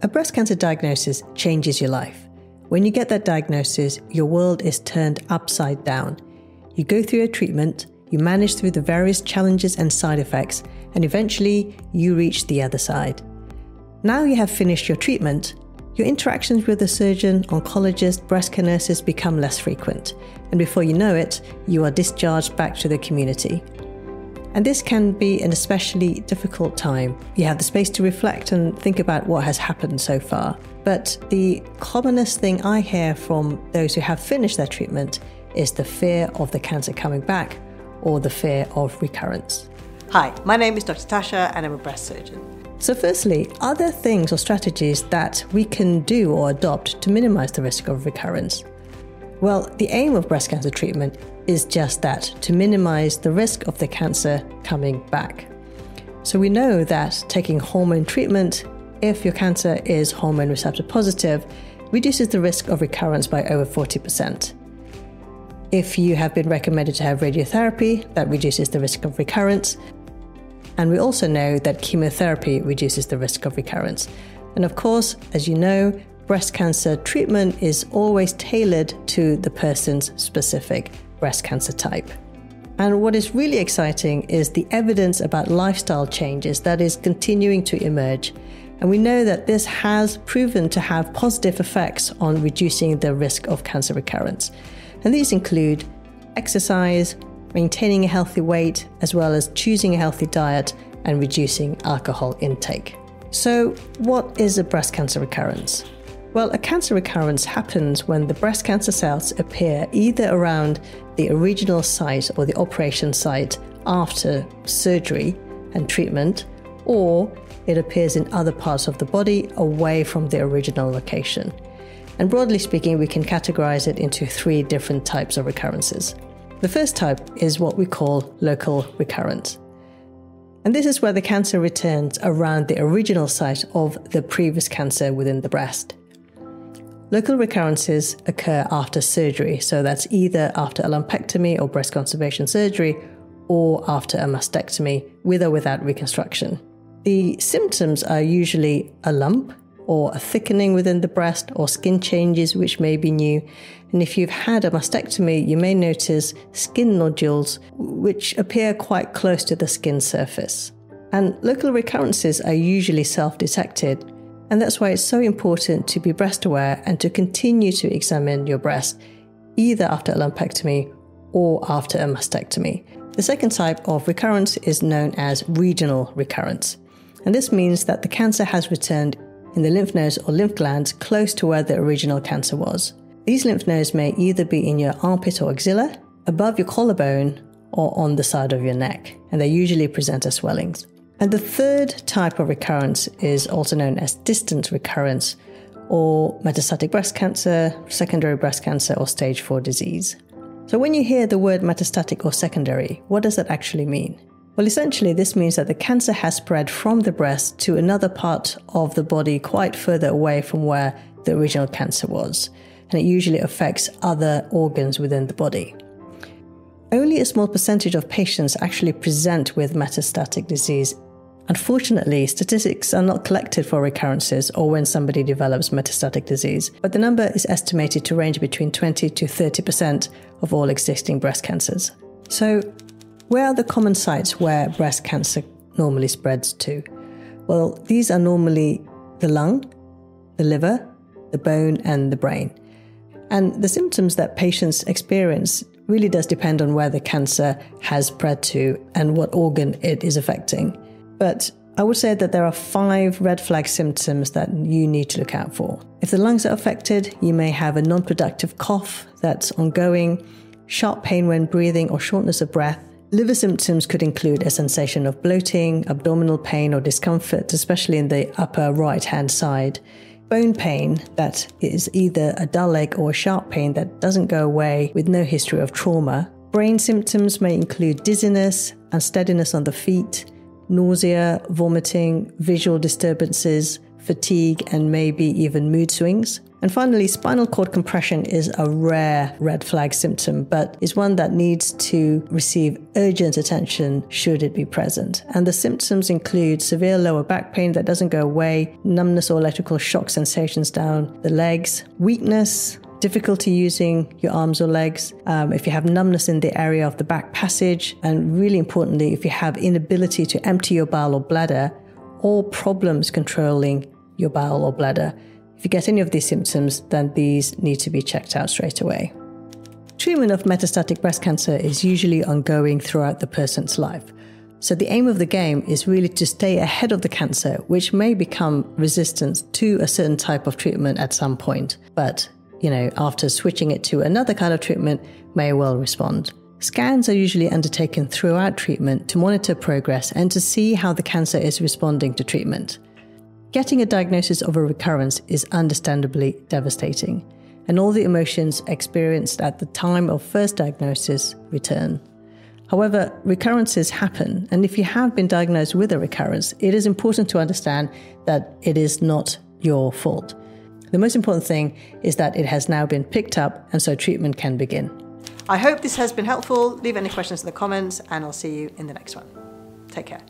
A breast cancer diagnosis changes your life. When you get that diagnosis, your world is turned upside down. You go through a treatment, you manage through the various challenges and side effects, and eventually you reach the other side. Now you have finished your treatment, your interactions with the surgeon, oncologist, breast care nurses become less frequent, and before you know it, you are discharged back to the community. And this can be an especially difficult time. You have the space to reflect and think about what has happened so far. But the commonest thing I hear from those who have finished their treatment is the fear of the cancer coming back or the fear of recurrence. Hi, my name is Dr. Tasha and I'm a breast surgeon. So, firstly, are there things or strategies that we can do or adopt to minimize the risk of recurrence? Well, the aim of breast cancer treatment is just that to minimize the risk of the cancer coming back. So, we know that taking hormone treatment, if your cancer is hormone receptor positive, reduces the risk of recurrence by over 40%. If you have been recommended to have radiotherapy, that reduces the risk of recurrence. And we also know that chemotherapy reduces the risk of recurrence. And of course, as you know, breast cancer treatment is always tailored to the person's specific breast cancer type. And what is really exciting is the evidence about lifestyle changes that is continuing to emerge. And we know that this has proven to have positive effects on reducing the risk of cancer recurrence. And these include exercise, maintaining a healthy weight, as well as choosing a healthy diet and reducing alcohol intake. So, what is a breast cancer recurrence? Well, a cancer recurrence happens when the breast cancer cells appear either around the original site or the operation site after surgery and treatment, or it appears in other parts of the body away from the original location. And broadly speaking, we can categorize it into three different types of recurrences. The first type is what we call local recurrence. And this is where the cancer returns around the original site of the previous cancer within the breast. Local recurrences occur after surgery, so that's either after a lumpectomy or breast conservation surgery, or after a mastectomy with or without reconstruction. The symptoms are usually a lump, or a thickening within the breast or skin changes which may be new. And if you've had a mastectomy, you may notice skin nodules which appear quite close to the skin surface. And local recurrences are usually self detected. And that's why it's so important to be breast aware and to continue to examine your breast either after a lumpectomy or after a mastectomy. The second type of recurrence is known as regional recurrence. And this means that the cancer has returned in the lymph nodes or lymph glands close to where the original cancer was. These lymph nodes may either be in your armpit or axilla, above your collarbone, or on the side of your neck, and they usually present as swellings. And the third type of recurrence is also known as distant recurrence, or metastatic breast cancer, secondary breast cancer, or stage 4 disease. So, when you hear the word metastatic or secondary, what does that actually mean? Well, essentially, this means that the cancer has spread from the breast to another part of the body quite further away from where the original cancer was, and it usually affects other organs within the body. Only a small percentage of patients actually present with metastatic disease. Unfortunately, statistics are not collected for recurrences or when somebody develops metastatic disease, but the number is estimated to range between 20 to 30% of all existing breast cancers. So, where are the common sites where breast cancer normally spreads to? Well, these are normally the lung, the liver, the bone, and the brain. And the symptoms that patients experience really does depend on where the cancer has spread to and what organ it is affecting. But I would say that there are five red flag symptoms that you need to look out for. If the lungs are affected, you may have a non productive cough that's ongoing, sharp pain when breathing, or shortness of breath, Liver symptoms could include a sensation of bloating, abdominal pain or discomfort, especially in the upper right hand side. Bone pain that is either a dull ache or a sharp pain that doesn't go away with no history of trauma. Brain symptoms may include dizziness, unsteadiness on the feet, nausea, vomiting, visual disturbances, fatigue, and maybe even mood swings. And finally, spinal cord compression is a rare red flag symptom, but is one that needs to receive urgent attention should it be present. And the symptoms include severe lower back pain that doesn't go away, numbness or electrical shock sensations down the legs, weakness, difficulty using your arms or legs, um, if you have numbness in the area of the back passage, and really importantly, if you have inability to empty your bowel or bladder, or problems controlling your bowel or bladder. If you get any of these symptoms, then these need to be checked out straight away. Treatment of metastatic breast cancer is usually ongoing throughout the person's life. So, the aim of the game is really to stay ahead of the cancer, which may become resistant to a certain type of treatment at some point, but you know, after switching it to another kind of treatment, may well respond. Scans are usually undertaken throughout treatment to monitor progress and to see how the cancer is responding to treatment. Getting a diagnosis of a recurrence is understandably devastating, and all the emotions experienced at the time of first diagnosis return. However, recurrences happen, and if you have been diagnosed with a recurrence, it is important to understand that it is not your fault. The most important thing is that it has now been picked up, and so treatment can begin. I hope this has been helpful. Leave any questions in the comments, and I'll see you in the next one. Take care.